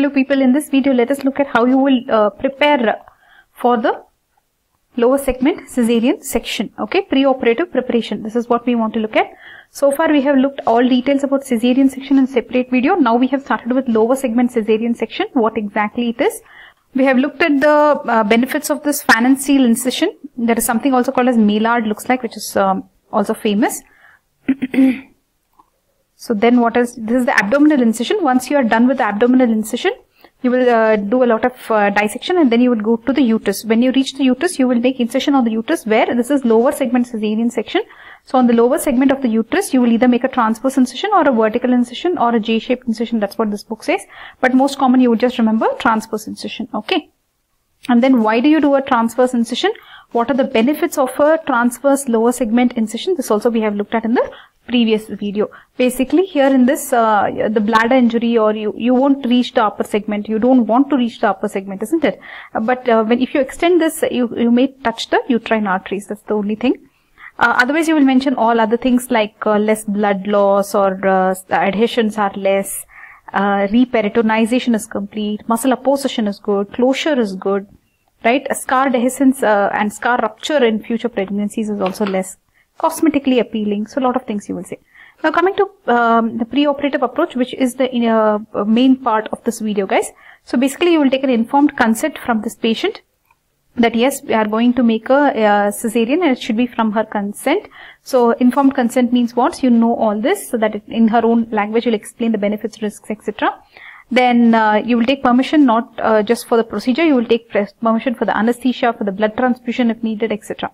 Hello people, in this video let us look at how you will uh, prepare for the lower segment cesarean section. Okay, pre-operative preparation. This is what we want to look at. So far we have looked all details about cesarean section in separate video. Now we have started with lower segment cesarean section, what exactly it is. We have looked at the uh, benefits of this Pfannenstiel incision. There is something also called as Maylard looks like which is um, also famous. So then what is, this is the abdominal incision. Once you are done with the abdominal incision, you will uh, do a lot of uh, dissection and then you would go to the uterus. When you reach the uterus, you will make incision on the uterus where this is lower segment cesarean section. So on the lower segment of the uterus, you will either make a transverse incision or a vertical incision or a J-shaped incision. That's what this book says. But most common, you would just remember transverse incision. Okay. And then why do you do a transverse incision? What are the benefits of a transverse lower segment incision? This also we have looked at in the previous video. Basically here in this, uh, the bladder injury or you, you won't reach the upper segment. You don't want to reach the upper segment, isn't it? Uh, but uh, when if you extend this, you, you may touch the uterine arteries. That's the only thing. Uh, otherwise, you will mention all other things like uh, less blood loss or uh, adhesions are less, reperitonization is complete, muscle apposition is good, closure is good, right? scar dehiscence and scar rupture in future pregnancies is also less cosmetically appealing. So a lot of things you will say. Now coming to um, the pre-operative approach, which is the uh, main part of this video, guys. So basically, you will take an informed consent from this patient that yes, we are going to make a, a cesarean and it should be from her consent. So informed consent means what? You know all this so that in her own language you will explain the benefits, risks, etc. Then uh, you will take permission not uh, just for the procedure, you will take permission for the anesthesia, for the blood transfusion if needed, etc.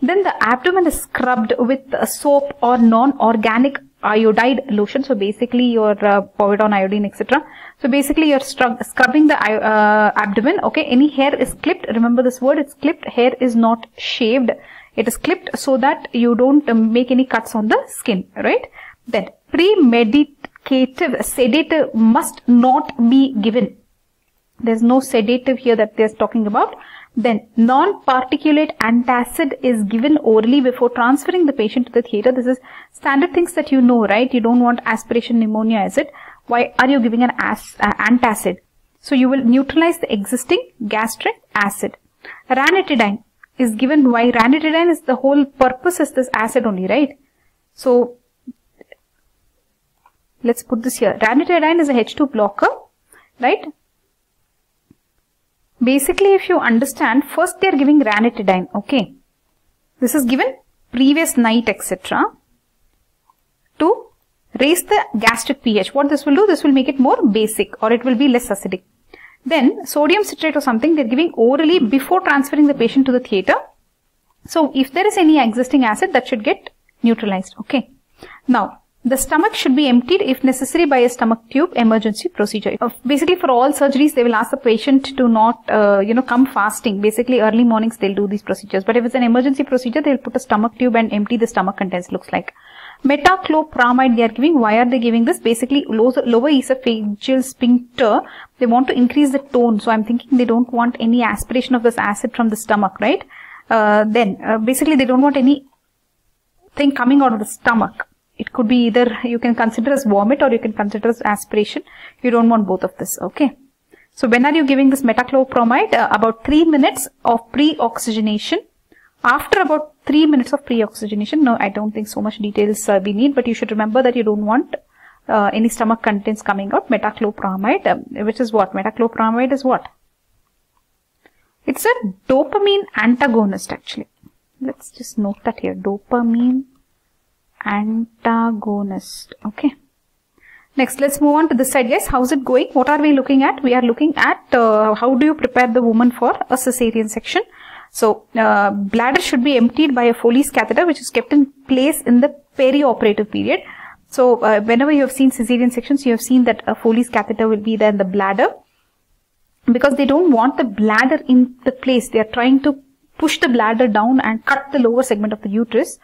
Then the abdomen is scrubbed with soap or non-organic iodide lotion. So basically your uh, povidone iodine etc. So basically you're scrubbing the uh, abdomen. Okay, any hair is clipped. Remember this word, it's clipped. Hair is not shaved. It is clipped so that you don't um, make any cuts on the skin, right? Then premedicative sedative must not be given. There's no sedative here that they're talking about. Then non-particulate antacid is given orally before transferring the patient to the theatre. This is standard things that you know, right? You don't want aspiration pneumonia, is it? Why are you giving an as, uh, antacid? So you will neutralize the existing gastric acid. Ranitidine is given why ranitidine is the whole purpose is this acid only, right? So let's put this here. Ranitidine is a H2 blocker, right? Basically, if you understand, first they are giving ranitidine, okay. This is given previous night, etc. to raise the gastric pH. What this will do, this will make it more basic or it will be less acidic. Then sodium citrate or something they're giving orally before transferring the patient to the theatre. So if there is any existing acid that should get neutralized, okay. Now, the stomach should be emptied if necessary by a stomach tube emergency procedure. Uh, basically for all surgeries, they will ask the patient to not, uh, you know, come fasting. Basically early mornings they'll do these procedures. But if it's an emergency procedure, they'll put a stomach tube and empty the stomach contents looks like. Metoclopramide they are giving. Why are they giving this? Basically lower, lower esophageal sphincter. They want to increase the tone. So I'm thinking they don't want any aspiration of this acid from the stomach, right? Uh, then uh, basically they don't want any thing coming out of the stomach it could be either you can consider as vomit or you can consider as aspiration. You don't want both of this. Okay. So when are you giving this metoclopramide? Uh, about 3 minutes of pre-oxygenation. After about 3 minutes of pre-oxygenation, no, I don't think so much details uh, we need, but you should remember that you don't want uh, any stomach contents coming out. Metoclopramide, um, which is what? Metoclopramide is what? It's a dopamine antagonist actually. Let's just note that here. Dopamine antagonist. Okay. Next, let's move on to this side. Yes, how's it going? What are we looking at? We are looking at uh, how do you prepare the woman for a cesarean section. So, uh, bladder should be emptied by a Foley's catheter which is kept in place in the perioperative period. So, uh, whenever you have seen cesarean sections, you have seen that a Foley's catheter will be there in the bladder because they don't want the bladder in the place. They are trying to push the bladder down and cut the lower segment of the uterus.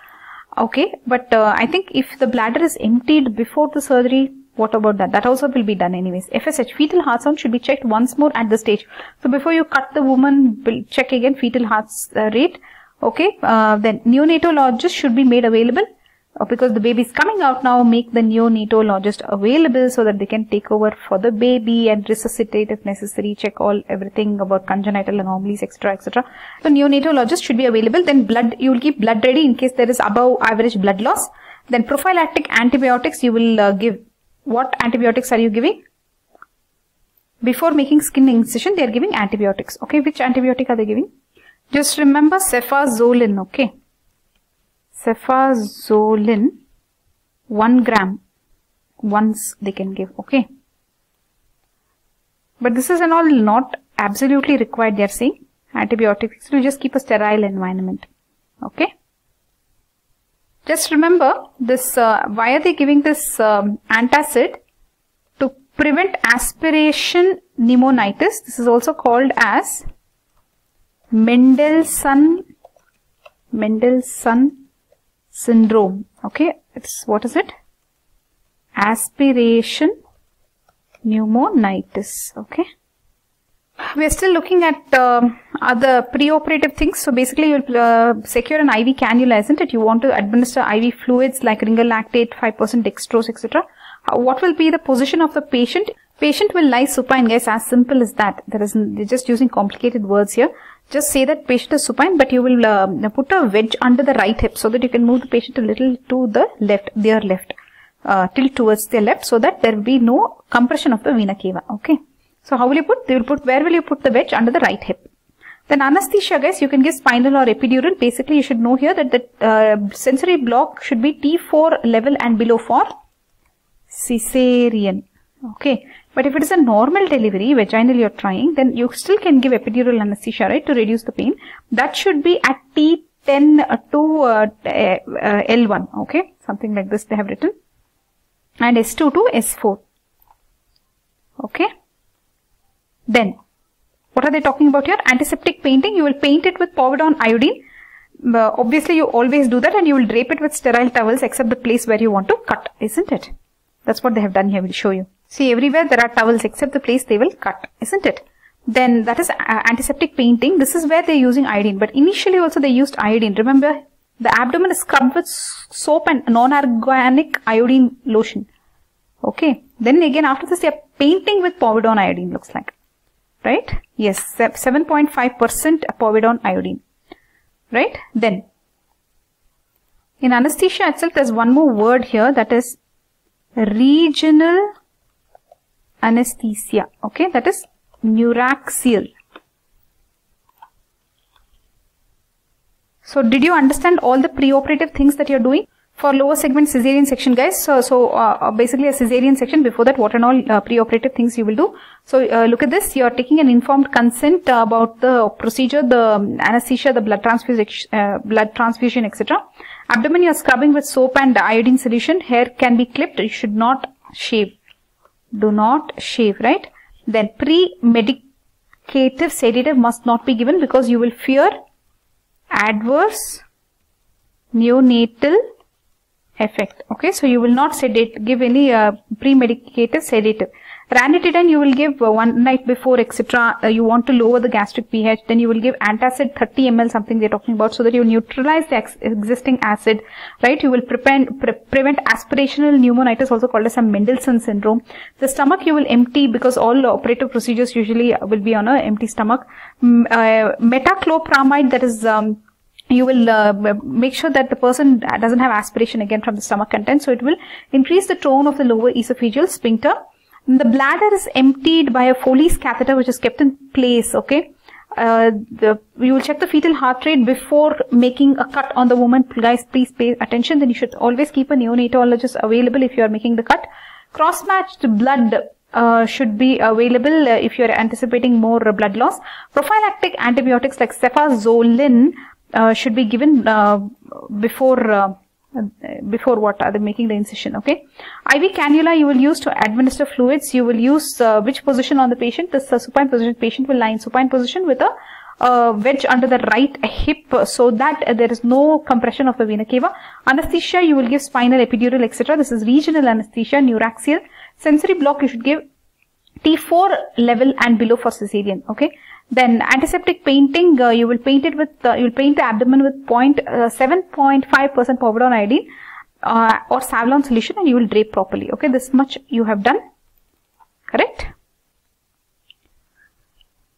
Okay, but uh, I think if the bladder is emptied before the surgery, what about that? That also will be done anyways. FSH, fetal heart sound should be checked once more at the stage. So before you cut the woman, check again fetal heart uh, rate. Okay, uh, then neonatologist should be made available. Uh, because the baby is coming out now, make the neonatologist available so that they can take over for the baby and resuscitate if necessary, check all everything about congenital anomalies, etc., etc. So neonatologist should be available. Then blood, you will keep blood ready in case there is above average blood loss. Then prophylactic antibiotics, you will uh, give. What antibiotics are you giving? Before making skin incision, they are giving antibiotics. Okay, which antibiotic are they giving? Just remember cefazolin. Okay cefazolin 1 gram once they can give okay? But this is an all not absolutely required they are saying. Antibiotics will just keep a sterile environment okay? Just remember this uh, why are they giving this um, antacid? To prevent aspiration pneumonitis. This is also called as Mendelson Mendelson syndrome. Okay it's what is it? Aspiration pneumonitis. Okay. We are still looking at uh, other preoperative things. So basically you'll uh, secure an iv cannula isn't it? You want to administer iv fluids like ringer lactate 5% dextrose etc uh, what will be the position of the patient? Patient will lie supine. Guys as simple as that. There is they're just using complicated words here just say that patient is supine but you will uh, put a wedge under the right hip so that you can move the patient a little to the left their left uh, tilt towards their left so that there will be no compression of the vena cava okay? So how will you put? They will put where will you put the wedge? Under the right hip. Then anesthesia guys you can give spinal or epidural. Basically you should know here that the uh, sensory block should be T4 level and below for cesarean okay but if it is a normal delivery, vaginal you're trying, then you still can give epidural anesthesia, right, to reduce the pain. That should be at T10 to uh, uh, L1, okay, something like this they have written. And S2 to S4, okay. Then, what are they talking about here? Antiseptic painting, you will paint it with povidone iodine. Uh, obviously, you always do that and you will drape it with sterile towels except the place where you want to cut, isn't it? That's what they have done here, we'll show you. See everywhere there are towels except the place they will cut, isn't it? Then that is uh, antiseptic painting. This is where they're using iodine. But initially also they used iodine. Remember the abdomen is scrubbed with soap and non-organic iodine lotion. Okay. Then again after this they are painting with povidone iodine looks like. Right? Yes. 7.5% povidone iodine. Right? Then in anesthesia itself there's one more word here that is regional anesthesia. Okay, that is neuraxial. So did you understand all the preoperative things that you're doing? For lower segment cesarean section guys, so, so uh, uh, basically a cesarean section before that what and all uh, preoperative things you will do. So uh, look at this, you are taking an informed consent about the procedure, the anesthesia, the blood transfusion, uh, blood transfusion etc. Abdomen you are scrubbing with soap and iodine solution, hair can be clipped, you should not shave do not shave, right? Then pre-medicative sedative must not be given because you will fear adverse neonatal effect. Okay, so you will not sedate, give any uh, pre-medicative sedative. Ranitidine you will give uh, one night before etc. Uh, you want to lower the gastric pH then you will give antacid 30 ml something they're talking about so that you neutralize the ex existing acid right you will prevent pre prevent aspirational pneumonitis also called as a Mendelson syndrome. The stomach you will empty because all operative procedures usually will be on an empty stomach. Mm, uh, metoclopramide that is um, you will uh, make sure that the person doesn't have aspiration again from the stomach content. So it will increase the tone of the lower esophageal sphincter. The bladder is emptied by a Foley's catheter which is kept in place, okay. Uh, the, you will check the fetal heart rate before making a cut on the woman. Guys, please pay attention. Then you should always keep a neonatologist available if you are making the cut. Cross-matched blood uh, should be available uh, if you are anticipating more blood loss. Prophylactic antibiotics like cefazolin uh, should be given uh, before uh, before what are they making the incision okay? Iv cannula you will use to administer fluids. You will use uh, which position on the patient? This uh, supine position. Patient will lie in supine position with a uh, wedge under the right hip so that uh, there is no compression of the vena cava. Anesthesia you will give spinal epidural etc this is regional anesthesia neuraxial. Sensory block you should give T4 level and below for cesarean okay then antiseptic painting, uh, you will paint it with, uh, you will paint the abdomen with point, uh, 7.5% povidone iodine. uh, or Savlon solution and you will drape properly. Okay, this much you have done. Correct?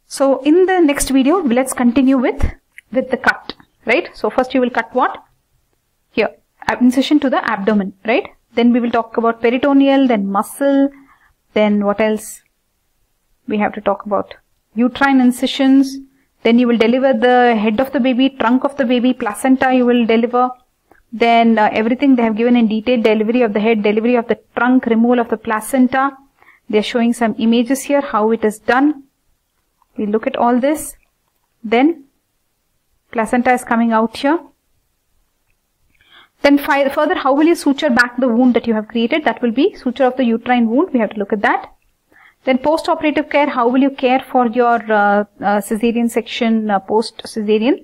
So in the next video, let's continue with, with the cut, right? So first you will cut what? Here, incision to the abdomen, right? Then we will talk about peritoneal, then muscle, then what else? We have to talk about uterine incisions. Then you will deliver the head of the baby, trunk of the baby, placenta you will deliver. Then uh, everything they have given in detail, delivery of the head, delivery of the trunk, removal of the placenta. They are showing some images here, how it is done we look at all this then placenta is coming out here then further how will you suture back the wound that you have created that will be suture of the uterine wound we have to look at that then post-operative care how will you care for your uh, uh, cesarean section uh, post cesarean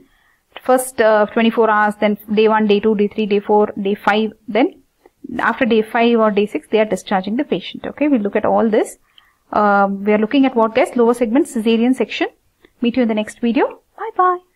first uh, 24 hours then day 1 day 2 day 3 day 4 day 5 then after day 5 or day 6 they are discharging the patient okay? We look at all this. Uh, we are looking at what guys lower segment cesarean section. Meet you in the next video. Bye bye